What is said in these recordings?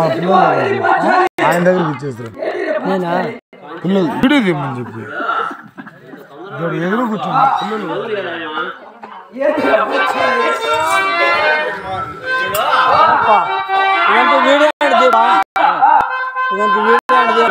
మా పిల్లలు ఆయన దగ్గరికి ఇచ్చేస్తారు. నేనా? పిల్లలు వీడియో తీయమని చెప్పి. ఇక్కడ ఎదురు కూర్చున్నా పిల్లలు. ఇదంతా వీడియో ఇదంతా వీడియో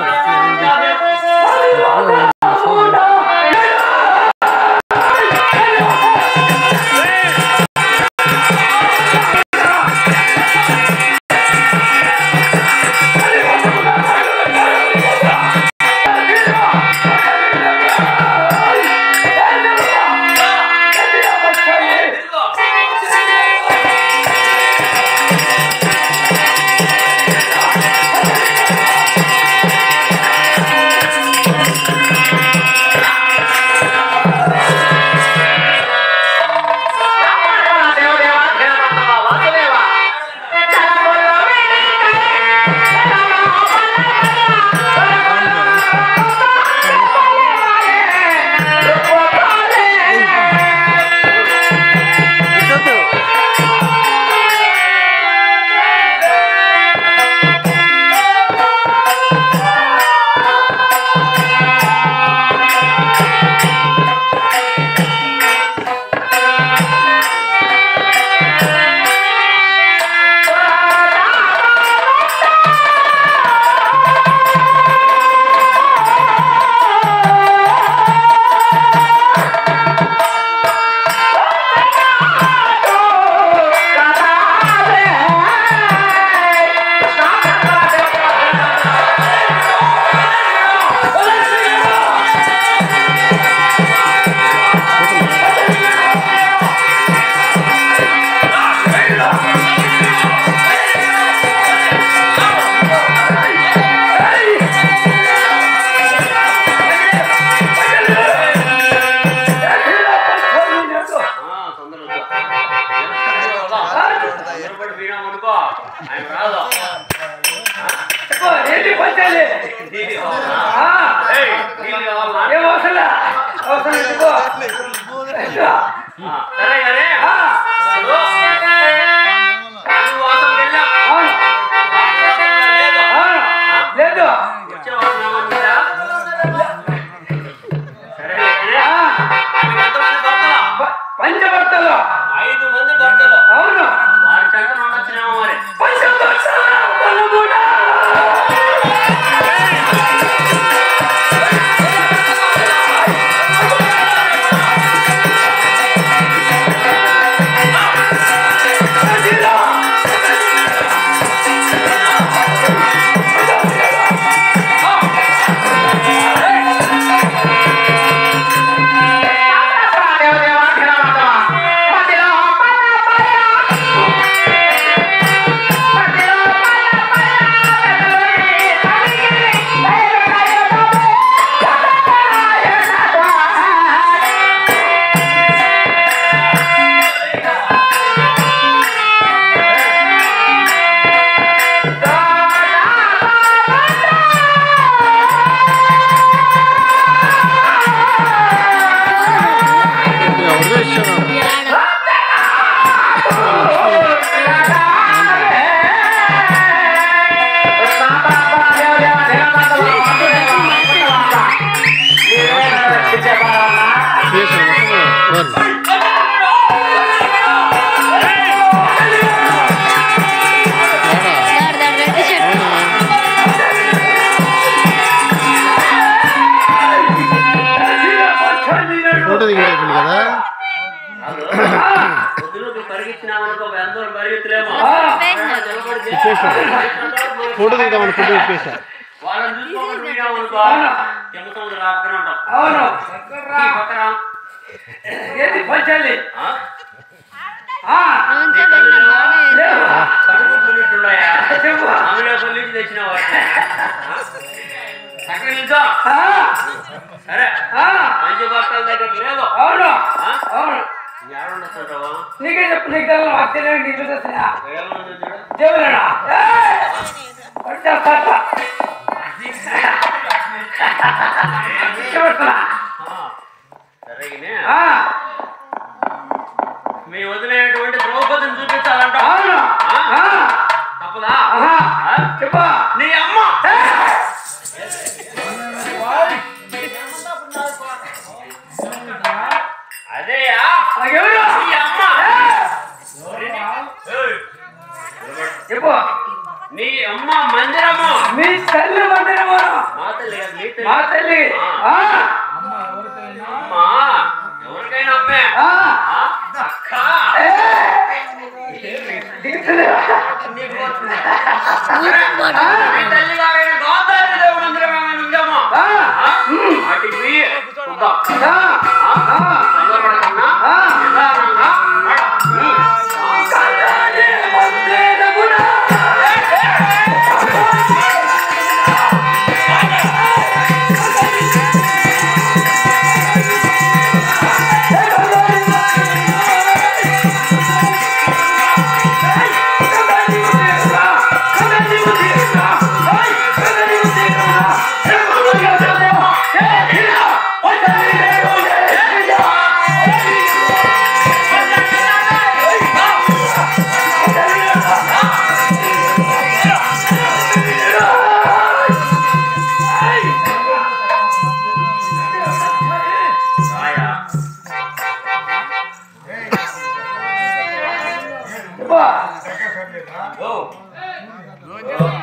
Yeah. Ah. ఫోటో దిగుదామని ఫోటో ఇప్పేసా వాళ్ళని చూసుకోకుండా పోయినామనుకో కింద సముద్రం రాపకనే ఉంటాం. అవును. పక్కన. పంచాలి సరే. ఆ, మంచి భర్తల దగ్గర లేదు అవును? అవును. నీకే చెప్పు నీకు తెలియదు నీకు తెలుసా ఏమన్నా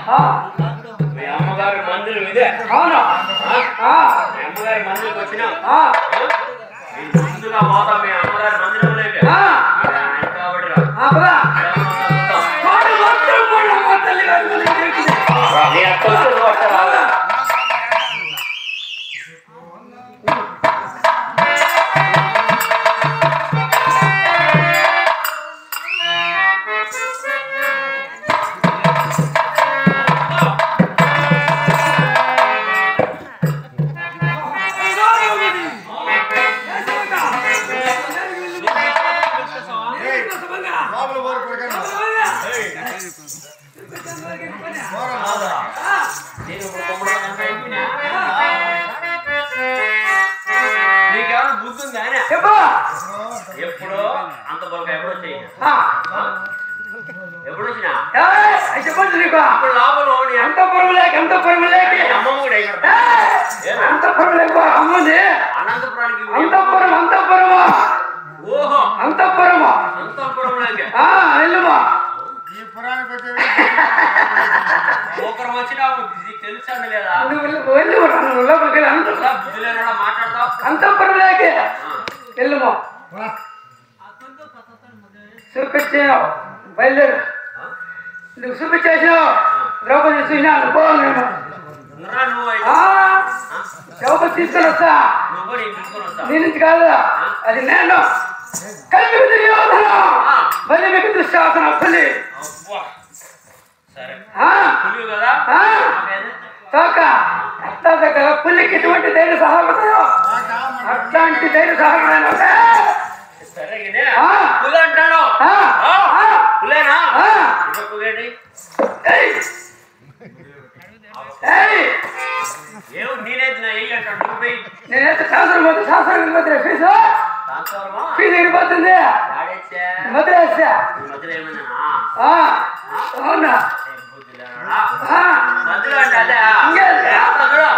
ఆ, మీ అమ్మగారి మందిరం ఇదే అవును. మీ అమ్మగారి మందిరికి వచ్చినా. ముందుగా పోతా మీ అమ్మగారి. ఆయన కాబట్టి లేక వెళ్ళుమా చూపించావు బయలుదేరు నువ్వు చూపించేసావు ద్రౌపది నేను. నువ్వురా నువ్వు. ఆ, ద్రౌపది తీసుకొని వస్తా. నీ నుంచి కాదు అది నేను. కలిపి దుర్యోధన మళ్ళీ మీకు దుశ్శాసన పులి? తోక. అట్లా దగ్గర పులికి ఎటువంటి ధైర్య సహాయపడతాయో అట్లాంటి ధైర్య సహాయపడాను ఏమో నేనైతే శాస్త్రం పోతే శాస్త్రం వెళ్ళిపోతున్నా ఫీజు? ఫీజు ఏమన్నా? ఆ, అవునా? మధ్యలో అంటే అదే అదే. మధ్యలో.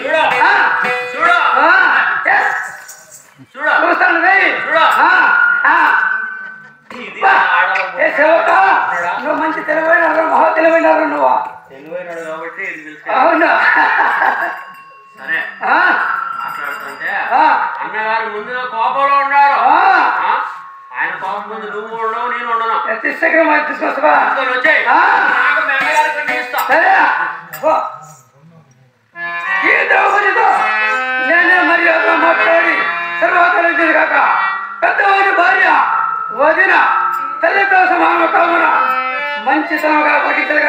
చూడు. చూడు. చూస్తాను నువ్వు మంచి తెలివైన మహా తెలివైన నువ్వు? తెలివైనడు కాబట్టి అవును. సరే. ఆ, మాట్లాడుతుంటే అన్నగారు ముందుగా కోపంలో ఉన్నారు? ఆయన కోపం ముందు నువ్వు ఉండవు నేను ఉండను. తీసుకొని వచ్చాయి. నాకు మీ అన్నగారికి కొన్ని ఇస్తా పెద్దవారి భార్య వదిన తల్లితో సమానం కావున మంచితనంగా పఠించదు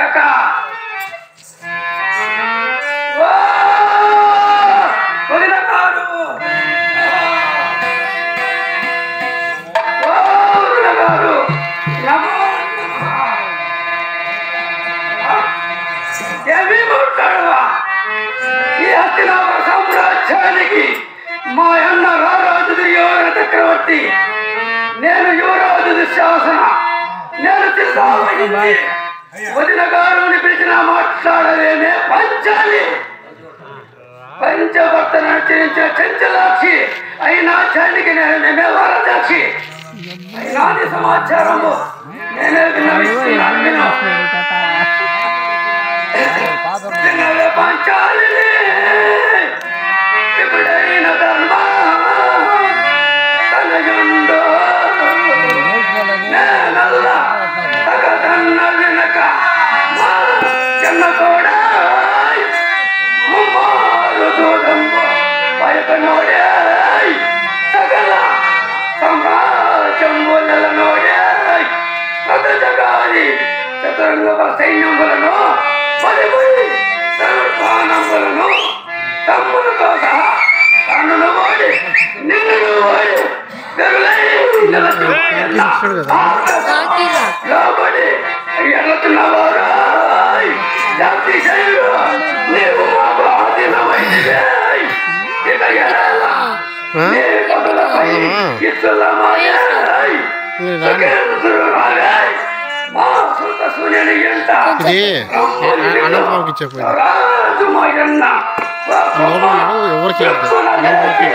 చక్రవర్తి నేను యువరాజు దుశ్శాసన నేను వదిన గారుని పిలిచిన మాట్లాడలేమే పంచాలి. పంచభర్తను ఆచరించిన చంచలాక్షి అయినా చాండికి నేను నేనే వరదాక్షి. అయినా నీ సమాచారము నేనే విన్నవిస్తున్నాను పంచాలి చతురంగ సైన్యములను పదిపడి సర్వపానములను తమ్ములతో సహా తన్నును వాడి నిన్ను వాడి. లోబడి ఎర్రతున్నవారాయ్ జాతి శైలు నీవు మాకు ఇక నీ పదులపై ఇది అనంతబాబుకి. రాజుమయన్న లోపల ఎవరికి. అనంతబాబుకి